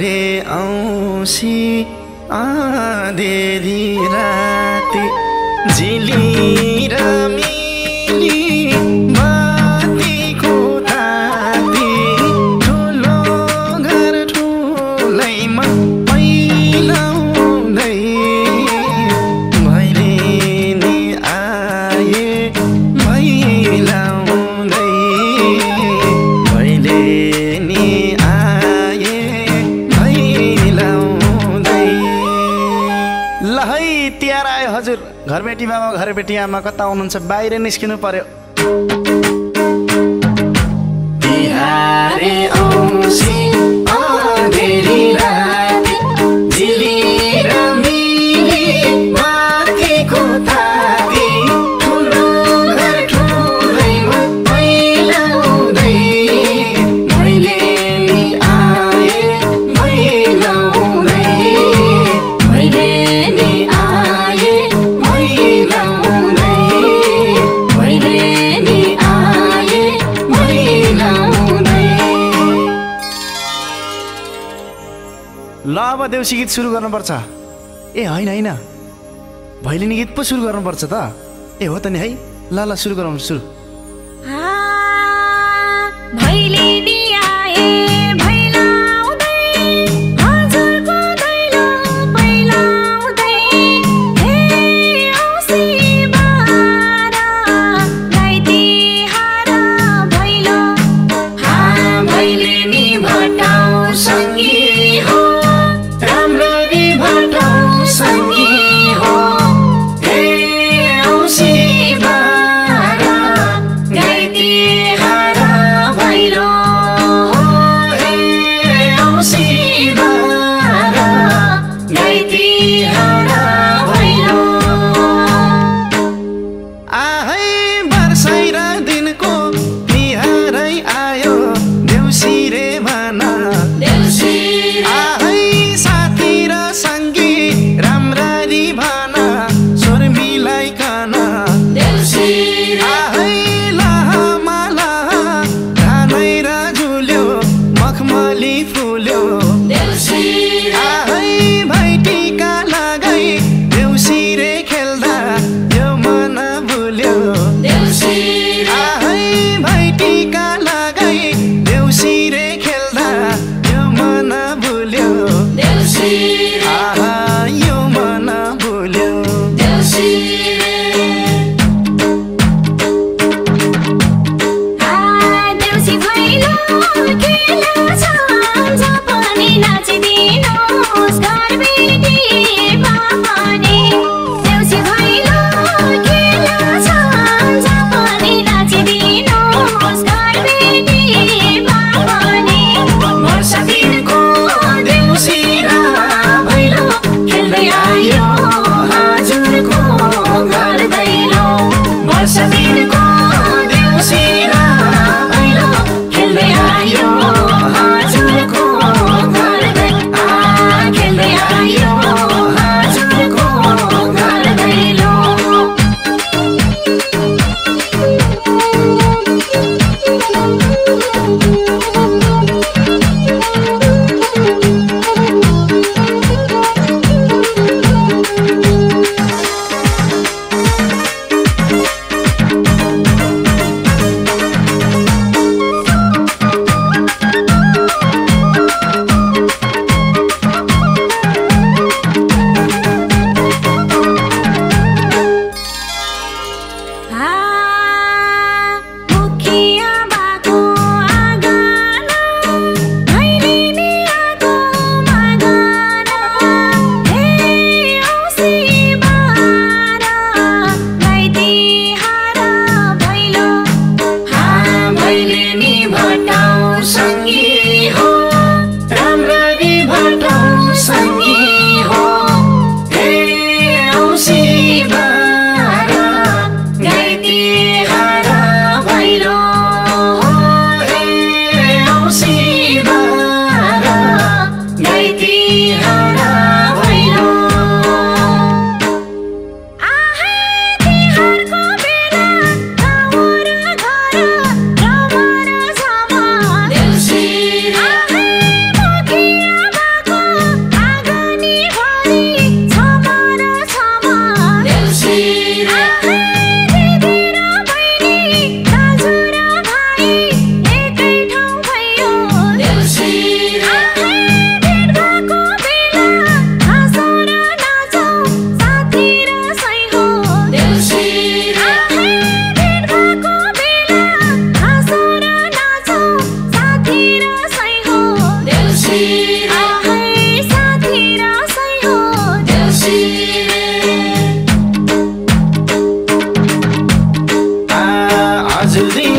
रे औँसी आँधेरी राति झिली रामी बेटीबाबा घर बेटी आमा कता हुनुहुन्छ? बाहिर निस्किनु पर्यो। ल अब देउसी गीत सुरु गर्नुपर्छ। ए होइन होइन। भैलिनी गीत पो सुरु गर्नुपर्छ त। ए हो त नि है। ल ल सुरु गराउनु सुरु। भैलिनी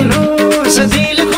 العروس لك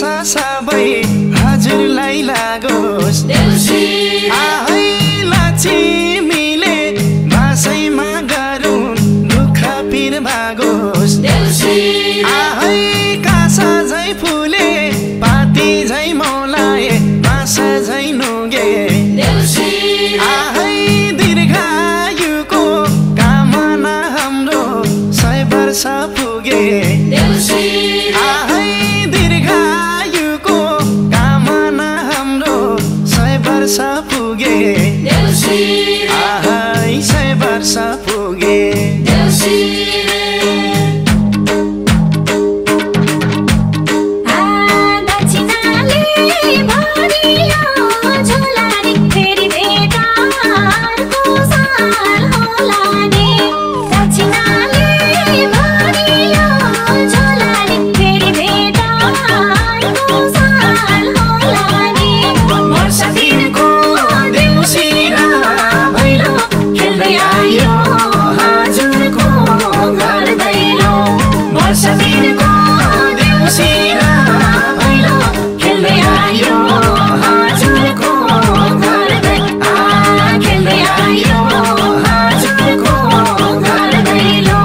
आशा सबै हजुरलाई लागोस्। लाछिमीले भाषैमा दुखा दुःख पिर भागोस्। कासा झै फुले पाती झै मौला वर्ष पुगे आहा सय वर्ष पुगे सकिनको देउसिन भैलो खेल्दै आयो हजुरको घरमै आ खेल्दै आयो हजुरको घर भैलो